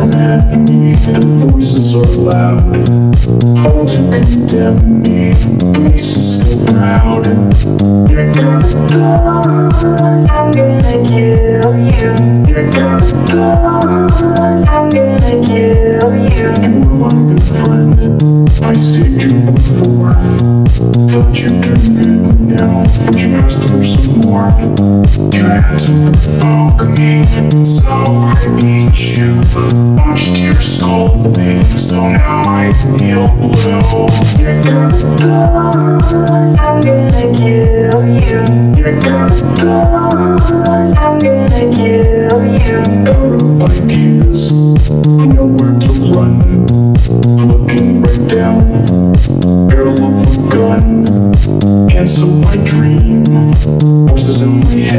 The voices are loud. All to condemn me Grace is still proud. You're gonna die I'm gonna kill you. You're gonna die I'm gonna kill you. You were my good friend I saved you before Thought you turned good now But you asked for some more to provoke me So I beat you Punched your skull big So now I feel blue You're gonna go I'm gonna kill you You're gonna go I'm gonna kill you Out of ideas Nowhere to run Looking right down Barrel of a gun Cancel my dream I'm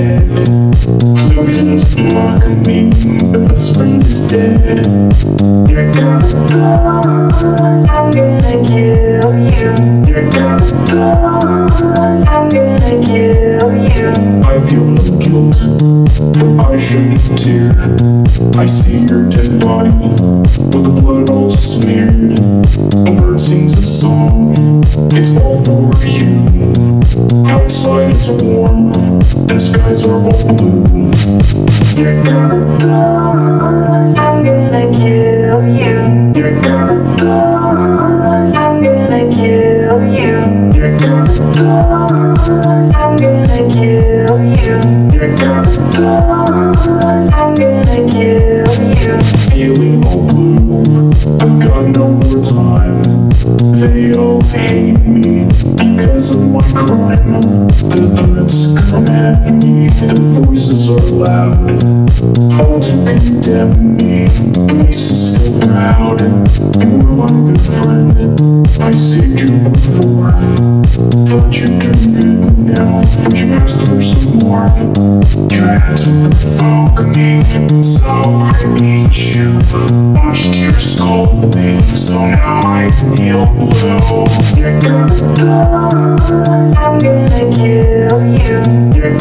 gonna kill you I'm gonna kill you I feel no guilt, I shed tear I see your dead body, with the blood all smeared A bird sings a song, it's all for you Outside warm and skies are all blue. You're I'm gonna kill you. for the voices are loud, all to condemn me. Grace is still proud, you were my good friend. I saved you before, thought you'd turned good now, but you asked for some more. You had to provoke me, so I beat you. Watched your skull me, so now I feel blue. You're gonna die, I'm gonna kill you. You're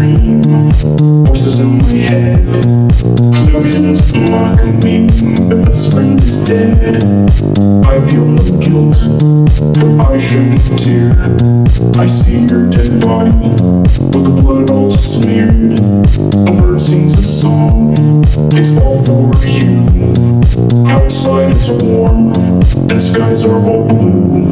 head. I feel no guilt, I shed a tear. I see your dead body with the blood all smeared. A bird sings a song, it's all for you. Outside it's warm, and skies are all blue.